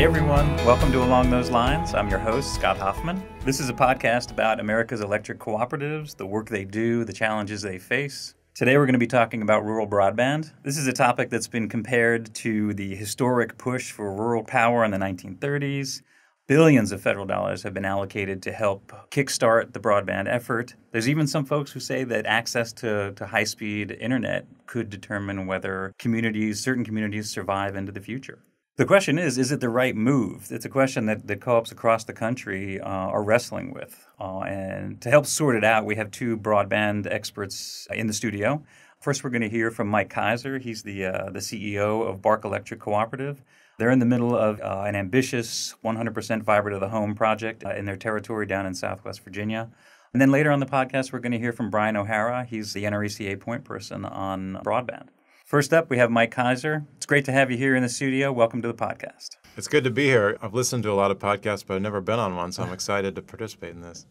Hey everyone, welcome to Along Those Lines. I'm your host, Scot Hoffman. This is a podcast about America's electric cooperatives, the work they do, the challenges they face. Today we're going to be talking about rural broadband. This is a topic that's been compared to the historic push for rural power in the 1930s. Billions of federal dollars have been allocated to help kickstart the broadband effort. There's even some folks who say that access to, to high speed internet could determine whether communities, certain communities, survive into the future. The question is, is it the right move? It's a question that, that co-ops across the country uh, are wrestling with. Uh, and to help sort it out, we have two broadband experts in the studio. First, we're going to hear from Mike Keyser. He's the, uh, the CEO of BARC Electric Cooperative. They're in the middle of uh, an ambitious 100% fiber to the home project uh, in their territory down in Southwest Virginia. And then later on the podcast, we're going to hear from Brian O'Hara. He's the NRECA point person on broadband. First up, we have Mike Keyser. It's great to have you here in the studio. Welcome to the podcast. It's good to be here. I've listened to a lot of podcasts, but I've never been on one, so I'm excited to participate in this.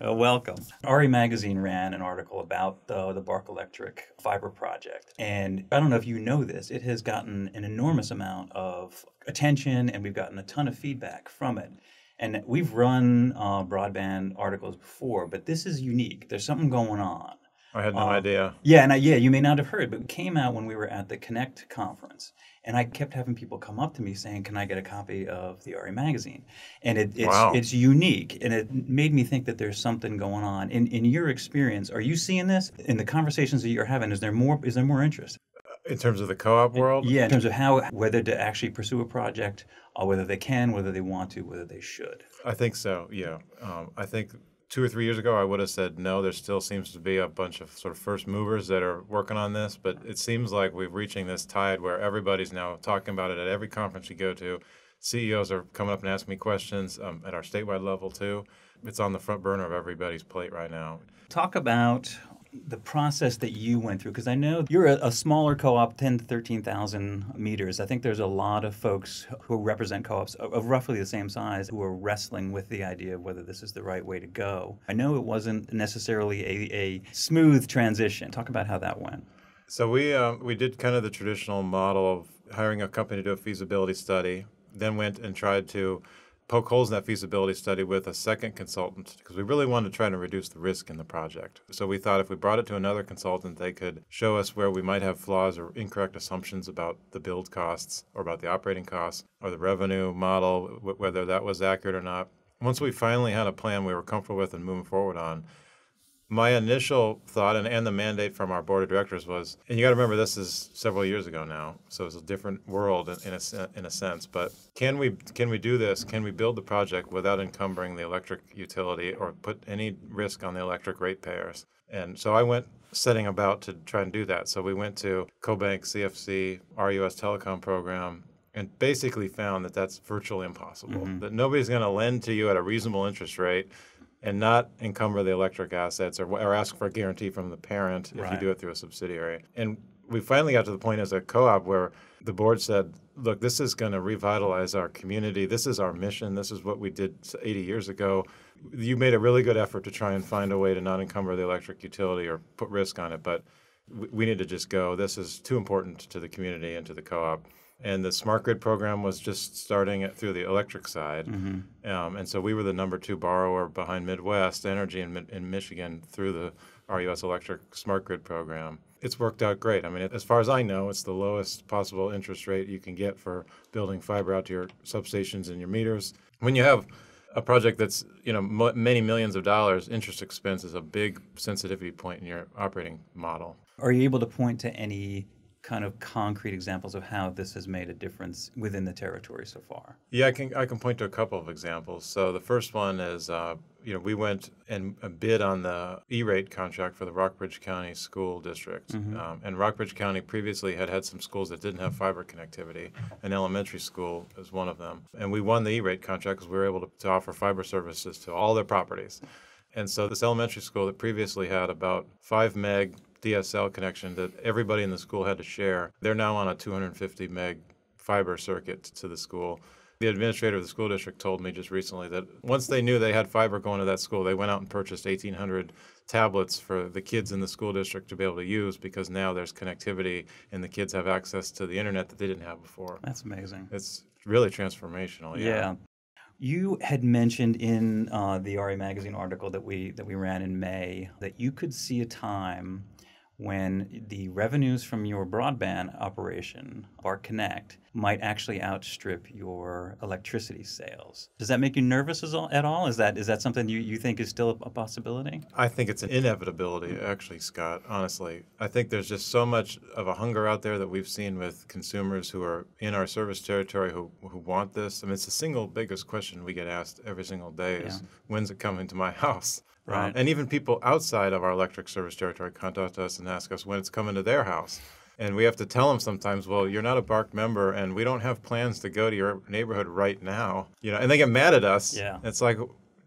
Well, welcome. RE Magazine ran an article about the, the BARC Electric fiber project. And I don't know if you know this, it has gotten an enormous amount of attention and we've gotten a ton of feedback from it. And we've run uh, broadband articles before, but this is unique. There's something going on. I had no um, idea. Yeah, and I, yeah, you may not have heard, but it came out when we were at the Connect conference, and I kept having people come up to me saying, "Can I get a copy of the RE magazine?" And it, it's wow. it's unique, and it made me think that there's something going on. In in your experience, are you seeing this in the conversations that you're having? Is there more? Is there more interest? In terms of the co-op world? Yeah, in terms of how whether to actually pursue a project, or whether they can, whether they want to, whether they should. I think so. Yeah, um, I think two or three years ago, I would have said no. There still seems to be a bunch of sort of first movers that are working on this, but it seems like we're reaching this tide where everybody's now talking about it at every conference you go to. CEOs are coming up and asking me questions um, at our statewide level too. It's on the front burner of everybody's plate right now. Talk about the process that you went through because i know you're a, a, smaller co-op 10 to 13000 meters. I think there's a lot of folks who represent co-ops of, of, roughly the same size who are wrestling with the idea of whether this is the right way to go. I know it wasn't necessarily a, a smooth transition. Talk about how that went. So we um, we did kind of the traditional model of hiring a company to do a feasibility study then went and tried to poke holes in that feasibility study with a second consultant because we really wanted to try to reduce the risk in the project. So we thought if we brought it to another consultant, they could show us where we might have flaws or incorrect assumptions about the build costs or about the operating costs or the revenue model, whether that was accurate or not. Once we finally had a plan we were comfortable with and moving forward on, my initial thought and, and the mandate from our board of directors was, and you got to remember this is several years ago now, so it's a different world in, in, a, in a sense. But can we can we do this? Can we build the project without encumbering the electric utility or put any risk on the electric ratepayers? And so I went setting about to try and do that. So we went to CoBank, CFC, RUS Telecom program, and basically found that that's virtually impossible. Mm-hmm. That nobody's going to lend to you at a reasonable interest rate and not encumber the electric assets or, or ask for a guarantee from the parent if right. you do it through a subsidiary. And we finally got to the point as a co-op where the board said, look, this is going to revitalize our community. This is our mission. This is what we did 80 years ago. You made a really good effort to try and find a way to not encumber the electric utility or put risk on it, but we need to just go. This is too important to the community and to the co-op and the smart grid program was just starting it through the electric side. Mm-hmm. um, and so we were the number two borrower behind midwest energy in, in michigan through the rus electric smart grid program. It's worked out great. I mean as far as i know it's the lowest possible interest rate you can get for building fiber out to your substations and your meters. When you have a project that's you know many millions of dollars interest expense is a big sensitivity point in your operating model. Are you able to point to any kind of concrete examples of how this has made a difference within the territory so far? Yeah, I can I can point to a couple of examples. So the first one is uh, you know we went and bid on the E-rate contract for the Rockbridge County School District, mm-hmm. um, and Rockbridge County previously had had some schools that didn't have fiber connectivity. An elementary school is one of them, and we won the E-rate contract because we were able to, to offer fiber services to all their properties. And so this elementary school that previously had about five meg DSL connection that everybody in the school had to share. They're now on a 250 meg fiber circuit to the school. The administrator of the school district told me just recently that once they knew they had fiber going to that school, they went out and purchased 1,800 tablets for the kids in the school district to be able to use because now there's connectivity and the kids have access to the internet that they didn't have before. That's amazing. It's really transformational. Yeah. yeah. You had mentioned in uh, the RE Magazine article that we that we ran in May that you could see a time when the revenues from your broadband operation, BARC Connect, might actually outstrip your electricity sales. Does that make you nervous at all? Is that is that something you, you think is still a possibility? I think it's an inevitability, actually, Scot, honestly. I think there's just so much of a hunger out there that we've seen with consumers who are in our service territory who, who want this. I mean, it's the single biggest question we get asked every single day is, yeah. when's it coming to my house? Right. Um, and even people outside of our electric service territory contact us and ask us when it's coming to their house. And we have to tell them sometimes, well, you're not a BARC member, and we don't have plans to go to your neighborhood right now. You know, and they get mad at us. Yeah. It's like,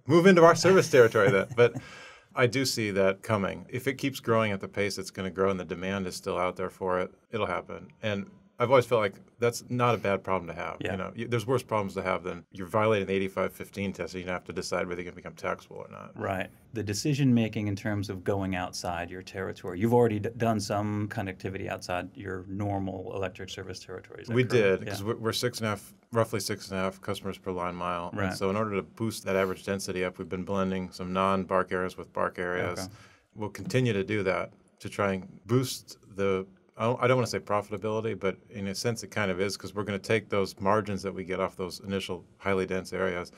move into our service territory then. But I do see that coming. If it keeps growing at the pace it's going to grow and the demand is still out there for it, it'll happen. And I've always felt like that's not a bad problem to have. Yeah. You know, you, there's worse problems to have than you're violating the 8515 test, and you have to decide whether you're going to become taxable or not. Right. The decision making in terms of going outside your territory. You've already d- done some connectivity outside your normal electric service territories. We correct? did because yeah. we're six and a half, roughly six and a half customers per line mile. Right. And so in order to boost that average density up, we've been blending some non-BARC areas with BARC areas. Okay. We'll continue to do that to try and boost the I don't want to say profitability, but in a sense it kind of is because we're going to take those margins that we get off those initial highly dense areas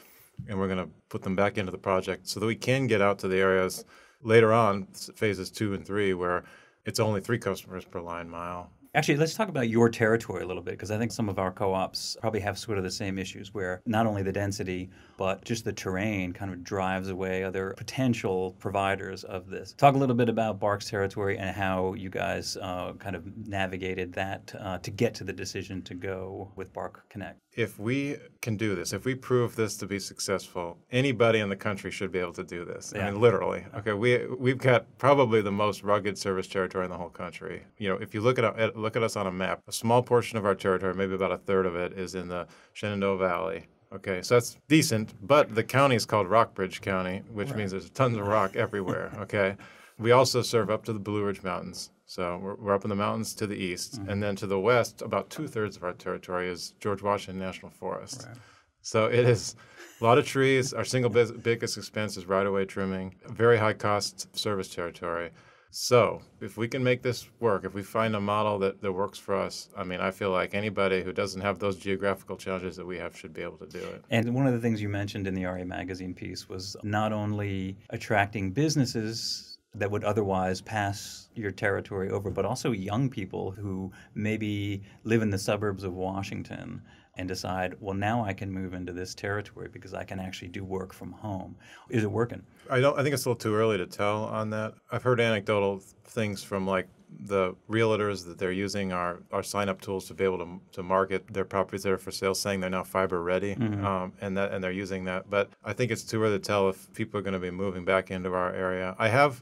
and we're going to put them back into the project so that we can get out to the areas later on, phases two and three, where it's only three customers per line mile Actually, let's talk about your territory a little bit because I think some of our co ops probably have sort of the same issues where not only the density, but just the terrain kind of drives away other potential providers of this. Talk a little bit about BARC's territory and how you guys uh, kind of navigated that uh, to get to the decision to go with BARC Connect if we can do this, if we prove this to be successful, anybody in the country should be able to do this. Yeah. I mean, literally. Okay, we we've got probably the most rugged service territory in the whole country. You know, if you look at look at us on a map, a small portion of our territory, maybe about a third of it, is in the Shenandoah Valley. Okay, so that's decent, but the county is called Rockbridge County, which right. means there's tons of rock everywhere. Okay, we also serve up to the Blue Ridge Mountains. So we're, we're up in the mountains to the east. Mm-hmm. And then to the west, about two thirds of our territory is George Washington National Forest. Right. So it is a lot of trees. Our single biggest expense is right away trimming, very high cost service territory. So if we can make this work, if we find a model that, that works for us, I mean, I feel like anybody who doesn't have those geographical challenges that we have should be able to do it. And one of the things you mentioned in the RE Magazine piece was not only attracting businesses that would otherwise pass your territory over, but also young people who maybe live in the suburbs of Washington and decide, well, now I can move into this territory because I can actually do work from home. Is it working? I don't. I think it's a little too early to tell on that. I've heard anecdotal things from like the realtors that they're using our, our sign up tools to be able to, to market their properties that are for sale, saying they're now fiber ready, mm-hmm. um, and that and they're using that. But I think it's too early to tell if people are going to be moving back into our area. I have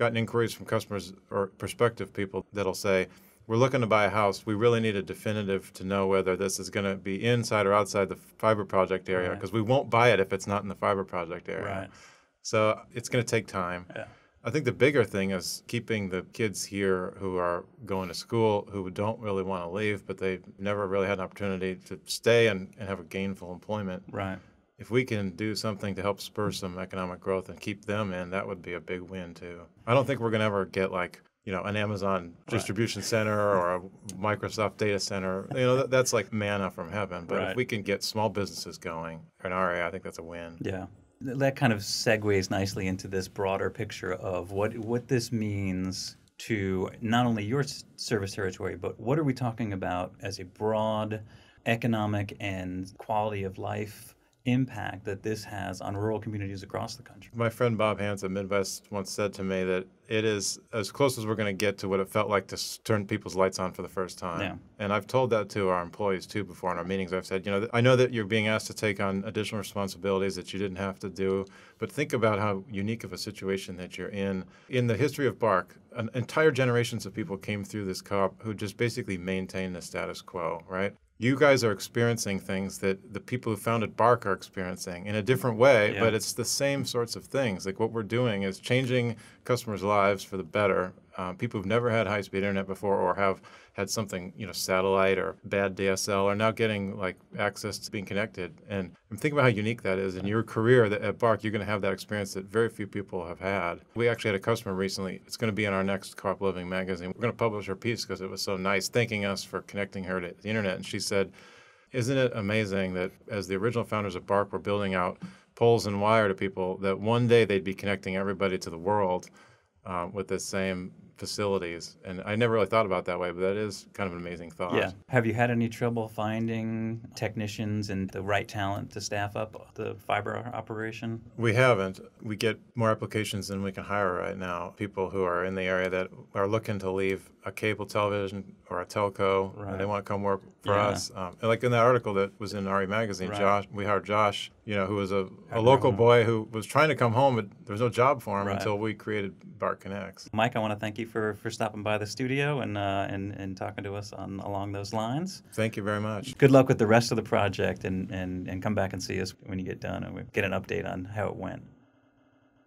gotten inquiries from customers or prospective people that'll say, we're looking to buy a house. We really need a definitive to know whether this is going to be inside or outside the fiber project area because right. we won't buy it if it's not in the fiber project area. Right. So it's going to take time. Yeah. I think the bigger thing is keeping the kids here who are going to school, who don't really want to leave, but they've never really had an opportunity to stay and, and have a gainful employment. Right if we can do something to help spur some economic growth and keep them in, that would be a big win too. I don't think we're going to ever get like you know an Amazon distribution right. center or a Microsoft data center. You know that, that's like manna from heaven. But right. if we can get small businesses going in our area, I think that's a win. Yeah. That kind of segues nicely into this broader picture of what what this means to not only your service territory, but what are we talking about as a broad economic and quality of life impact that this has on rural communities across the country. My friend Bob Hance at Midwest once said to me that it is as close as we're going to get to what it felt like to turn people's lights on for the first time. Yeah. And I've told that to our employees too before in our meetings. I've said, you know, I know that you're being asked to take on additional responsibilities that you didn't have to do, but think about how unique of a situation that you're in. In the history of BARC, an entire generations of people came through this co-op who just basically maintained the status quo, right? You guys are experiencing things that the people who founded BARC are experiencing in a different way, Yeah. but it's the same sorts of things. Like what we're doing is changing customers' lives for the better. Um, people who've never had high-speed internet before or have had something, you know, satellite or bad DSL are now getting like access to being connected. And I'm thinking about how unique that is. In your career that at BARC, you're going to have that experience that very few people have had. We actually had a customer recently. It's going to be in our next Co-op Living magazine. We're going to publish her piece because it was so nice, thanking us for connecting her to the internet. And she said, isn't it amazing that as the original founders of BARC were building out poles and wire to people, that one day they'd be connecting everybody to the world um, with the same facilities? And I never really thought about that way, but that is kind of an amazing thought. Yeah. Have you had any trouble finding technicians and the right talent to staff up the fiber operation? We haven't. We get more applications than we can hire right now. People who are in the area that are looking to leave a cable television or a telco, Right. and they want to come work for Yeah. us. Um, and like in that article that was in RE magazine, Right. Josh, we hired Josh, you know, who was a, a local boy who was trying to come home, but there was no job for him Right. until we created BARC Connects. Mike, I want to thank you for, for stopping by the studio and, uh, and and talking to us on along those lines. Thank you very much. Good luck with the rest of the project, and, and, and come back and see us when you get done, and we get an update on how it went.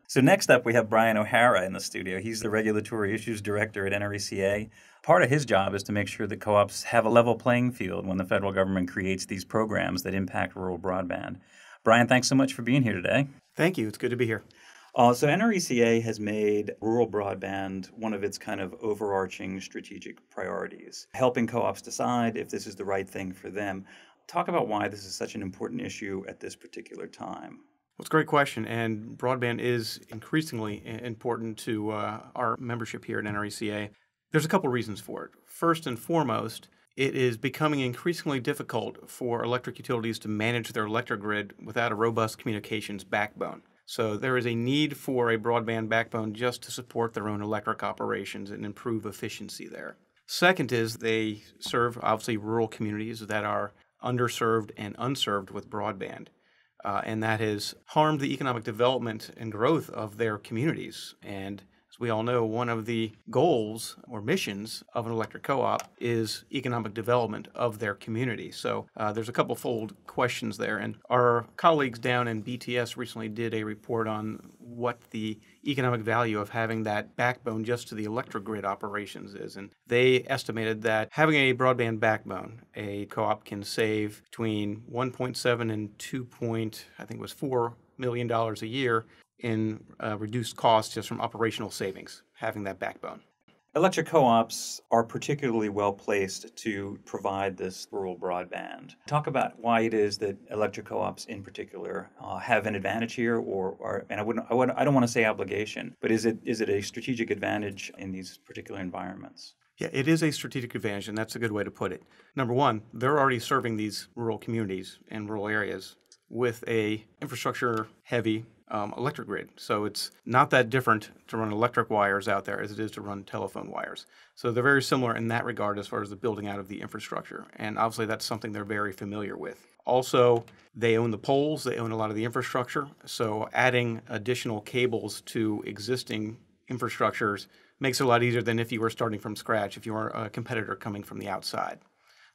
So next up, we have Brian O'Hara in the studio. He's the Regulatory Issues Director at NRECA. Part of his job is to make sure that co-ops have a level playing field when the federal government creates these programs that impact rural broadband. Brian, thanks so much for being here today. Thank you. It's good to be here. Uh, so NRECA has made rural broadband one of its kind of overarching strategic priorities, helping co-ops decide if this is the right thing for them. Talk about why this is such an important issue at this particular time. It's a great question, and broadband is increasingly important to uh, our membership here at NRECA. There's a couple reasons for it. First and foremost, it is becoming increasingly difficult for electric utilities to manage their electric grid without a robust communications backbone. So there is a need for a broadband backbone just to support their own electric operations and improve efficiency there. Second is they serve obviously rural communities that are underserved and unserved with broadband. Uh, and that has harmed the economic development and growth of their communities. And as we all know, one of the goals or missions of an electric co op is economic development of their community. So uh, there's a couple fold questions there. And our colleagues down in BTS recently did a report on what the economic value of having that backbone just to the electric grid operations is. And they estimated that having a broadband backbone, a co-op can save between 1.7 and 2. Point, I think it was 4 million dollars a year in uh, reduced costs just from operational savings having that backbone. Electric co ops are particularly well placed to provide this rural broadband. Talk about why it is that electric co ops in particular uh, have an advantage here, or, or and I, wouldn't, I, wouldn't, I don't want to say obligation, but is it, is it a strategic advantage in these particular environments? Yeah, it is a strategic advantage, and that's a good way to put it. Number one, they're already serving these rural communities and rural areas with a infrastructure heavy um, electric grid. So it's not that different to run electric wires out there as it is to run telephone wires. So they're very similar in that regard as far as the building out of the infrastructure. And obviously, that's something they're very familiar with. Also, they own the poles, they own a lot of the infrastructure. So adding additional cables to existing infrastructures makes it a lot easier than if you were starting from scratch, if you were a competitor coming from the outside.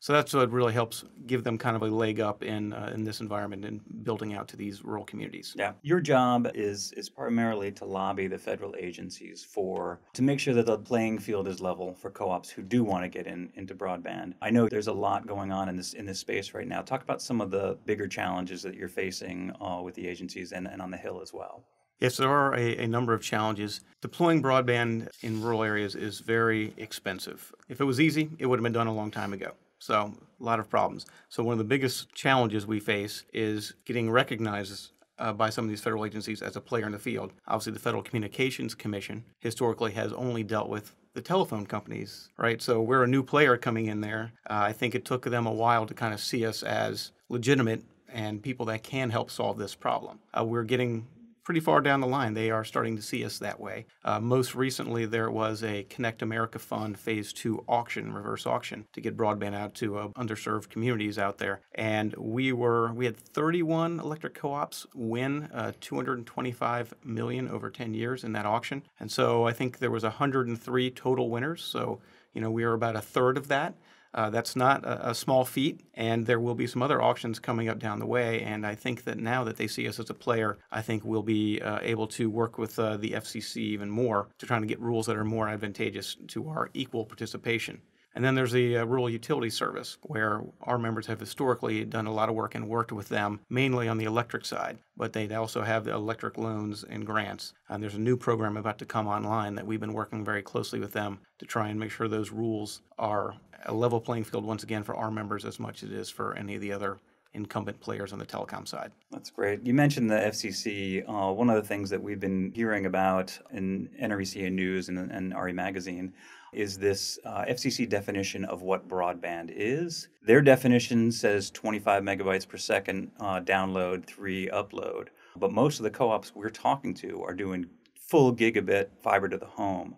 So that's what really helps give them kind of a leg up in uh, in this environment and building out to these rural communities. Yeah. Your job is is primarily to lobby the federal agencies for to make sure that the playing field is level for co-ops who do want to get in into broadband. I know there's a lot going on in this in this space right now. Talk about some of the bigger challenges that you're facing uh, with the agencies and, and on the Hill as well. Yes, there are a, a number of challenges. Deploying broadband in rural areas is very expensive. If it was easy, it would have been done a long time ago. So, a lot of problems. So, one of the biggest challenges we face is getting recognized uh, by some of these federal agencies as a player in the field. Obviously, the Federal Communications Commission historically has only dealt with the telephone companies, right? So, we're a new player coming in there. Uh, I think it took them a while to kind of see us as legitimate and people that can help solve this problem. Uh, we're getting pretty far down the line. They are starting to see us that way. Uh, most recently, there was a Connect America Fund Phase 2 auction, reverse auction, to get broadband out to uh, underserved communities out there. And we were we had 31 electric co-ops win uh, 225 million over 10 years in that auction. And so I think there was 103 total winners. So you know we are about a third of that. Uh, that's not a, a, small feat, and there will be some other auctions coming up down the way. And I think that now that they see us as a player, I think we'll be uh, able to work with uh, the FCC even more to try to get rules that are more advantageous to our equal participation. And then there's the uh, Rural Utility Service, where our members have historically done a lot of work and worked with them, mainly on the electric side. But they also have the electric loans and grants. And there's a new program about to come online that we've been working very closely with them to try and make sure those rules are a level playing field once again for our members as much as it is for any of the other incumbent players on the telecom side. That's great. You mentioned the FCC. Uh, one of the things that we've been hearing about in NRECA News and, and RE Magazine is this uh, FCC definition of what broadband is. Their definition says 25 megabytes per second uh, download, three upload. But most of the co ops we're talking to are doing full gigabit fiber to the home.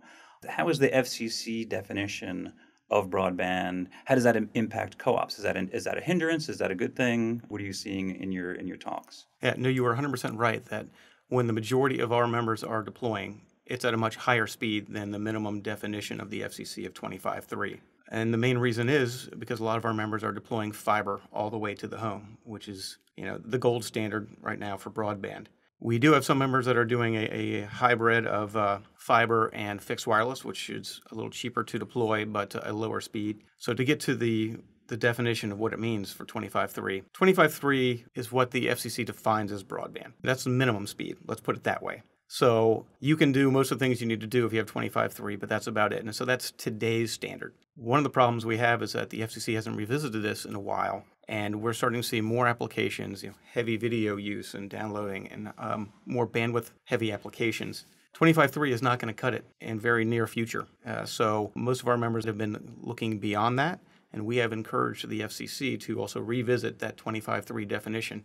How is the FCC definition of broadband? How does that impact co-ops? Is that is that a hindrance? Is that a good thing? What are you seeing in your in your talks? Yeah, no, you were 100% right that when the majority of our members are deploying, it's at a much higher speed than the minimum definition of the FCC of 25.3. And the main reason is because a lot of our members are deploying fiber all the way to the home, which is you know the gold standard right now for broadband. We do have some members that are doing a, a hybrid of uh, fiber and fixed wireless, which is a little cheaper to deploy but a lower speed. So to get to the the definition of what it means for 25.3. 25.3 is what the FCC defines as broadband. That's the minimum speed. Let's put it that way. So you can do most of the things you need to do if you have 25.3, but that's about it. And so that's today's standard. One of the problems we have is that the FCC hasn't revisited this in a while, and we're starting to see more applications, you know, heavy video use and downloading, and um, more bandwidth heavy applications. 25.3 is not going to cut it in very near future. Uh, so most of our members have been looking beyond that, and we have encouraged the FCC to also revisit that 25.3 definition.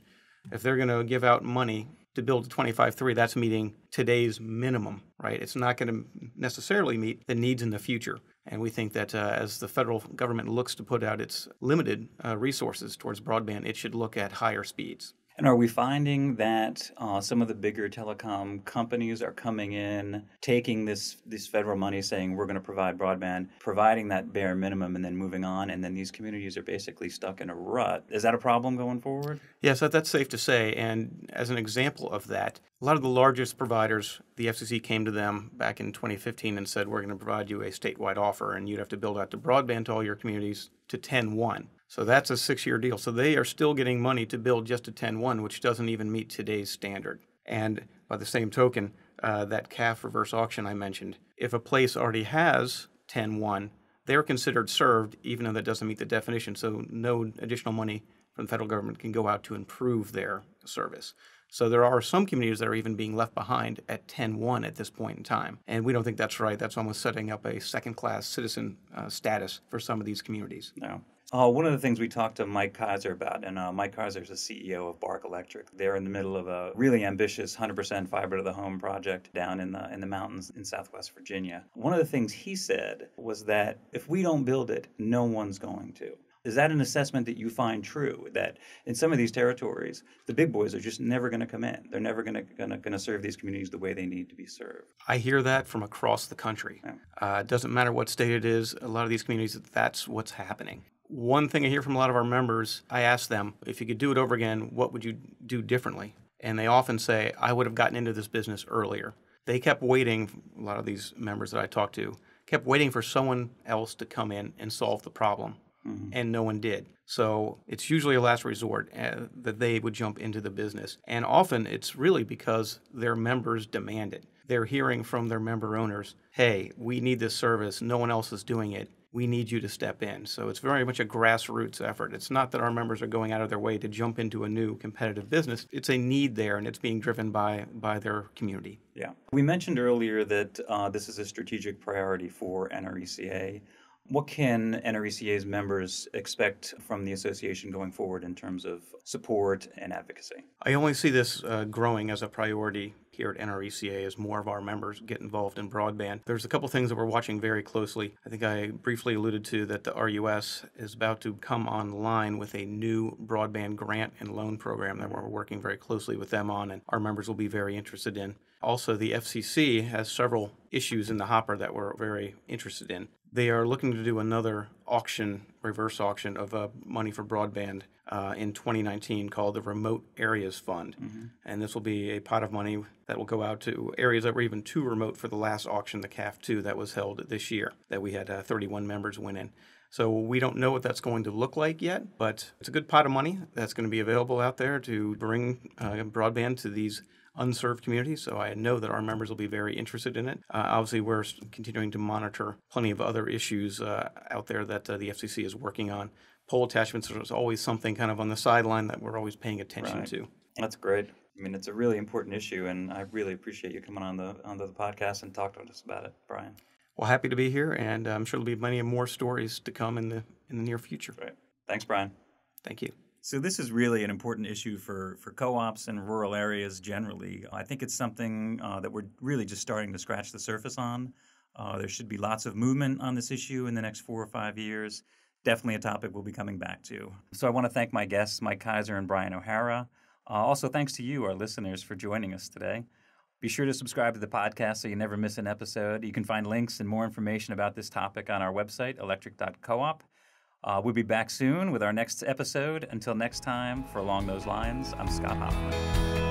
If they're going to give out money to build a 25.3, that's meeting today's minimum, right? It's not going to necessarily meet the needs in the future. And we think that uh, as the federal government looks to put out its limited uh, resources towards broadband, it should look at higher speeds. And are we finding that uh, some of the bigger telecom companies are coming in, taking this this federal money, saying we're going to provide broadband, providing that bare minimum, and then moving on, and then these communities are basically stuck in a rut? Is that a problem going forward? Yes, that's safe to say. And as an example of that, a lot of the largest providers, the FCC came to them back in 2015 and said, "We're going to provide you a statewide offer, and you'd have to build out the broadband to all your communities to 10-1." So that's a six year deal. So they are still getting money to build just a 10 1, which doesn't even meet today's standard. And by the same token, uh, that CAF reverse auction I mentioned, if a place already has 10 1, they're considered served, even though that doesn't meet the definition. So no additional money from the federal government can go out to improve their service. So there are some communities that are even being left behind at 10-1 at this point in time. And we don't think that's right. That's almost setting up a second-class citizen uh, status for some of these communities. No. Uh, one of the things we talked to Mike Keyser about, and uh, Mike Keyser is the CEO of BARC Electric. They're in the middle of a really ambitious 100% fiber to the home project down in the in the mountains in Southwest Virginia. One of the things he said was that if we don't build it, no one's going to. Is that an assessment that you find true? That in some of these territories, the big boys are just never going to come in. They're never going to going to serve these communities the way they need to be served. I hear that from across the country. Yeah. Uh, it doesn't matter what state it is. A lot of these communities, that's what's happening. One thing I hear from a lot of our members, I ask them, if you could do it over again, what would you do differently? And they often say, I would have gotten into this business earlier. They kept waiting, a lot of these members that I talked to, kept waiting for someone else to come in and solve the problem. Mm-hmm. And no one did. So it's usually a last resort uh, that they would jump into the business. And often it's really because their members demand it. They're hearing from their member owners, hey, we need this service. No one else is doing it we need you to step in. So it's very much a grassroots effort. It's not that our members are going out of their way to jump into a new competitive business. It's a need there, and it's being driven by by their community. Yeah, we mentioned earlier that uh, this is a strategic priority for NRECA. What can NRECA's members expect from the association going forward in terms of support and advocacy? I only see this uh, growing as a priority here at NRECA as more of our members get involved in broadband. There's a couple things that we're watching very closely. I think I briefly alluded to that the RUS is about to come online with a new broadband grant and loan program that we're working very closely with them on, and our members will be very interested in. Also, the FCC has several issues in the hopper that we're very interested in They are looking to do another auction, reverse auction of uh, money for broadband uh, in 2019 called the Remote Areas Fund. And this will be a pot of money that will go out to areas that were even too remote for the last auction, the CAF 2, that was held this year, that we had uh, 31 members win in. So we don't know what that's going to look like yet, but it's a good pot of money that's going to be available out there to bring uh, broadband to these unserved communities. So I know that our members will be very interested in it. Uh, obviously, we're continuing to monitor plenty of other issues uh, out there that uh, the FCC is working on. Pole attachments is always something kind of on the sideline that we're always paying attention Right. to. That's great. I mean, it's a really important issue, and I really appreciate you coming on the onto the podcast and talking to us about it, Brian. Well, happy to be here, and I'm sure there'll be many more stories to come in the in the near future. Right. Thanks, Brian. Thank you. So this is really an important issue for, for co-ops and rural areas generally. I think it's something uh, that we're really just starting to scratch the surface on. Uh, there should be lots of movement on this issue in the next four or five years. Definitely a topic we'll be coming back to. So I want to thank my guests, Mike Keyser and Brian O'Hara. Uh, also, thanks to you, our listeners, for joining us today. Be sure to subscribe to the podcast so you never miss an episode. You can find links and more information about this topic on our website, electric.coop. Uh, we'll be back soon with our next episode. Until next time, for Along Those Lines, I'm Scot Hoffman.